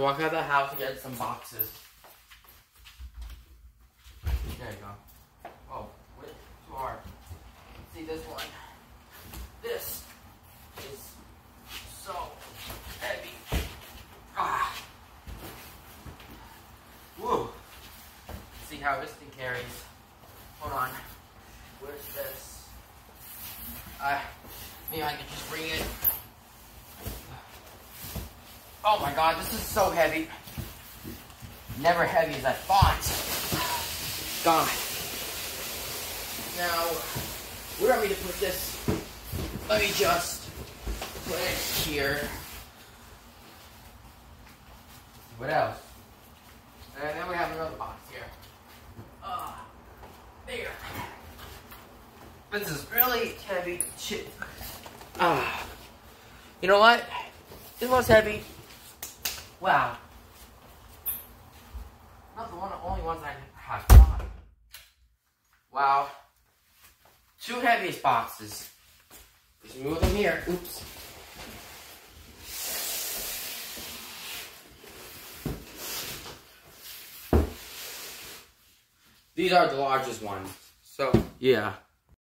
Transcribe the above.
to walk out of the house and get some boxes. There you go. Oh, wait, too hard. See this one? This is so heavy. Ah. Woo. See how this thing carries. Hold on. Where's this? Uh, maybe I can just bring it. Oh my god, this is so heavy. Never heavy as I thought. God. Now, where do I need to put this? Let me just put it here. What else? And then we have another box here. Uh, there. This is really heavy shit. Ah. You know what? This one's heavy. Wow. Not the one, only ones I have bought. Wow. Two heaviest boxes. Just move them here. Oops. These are the largest ones. So, yeah.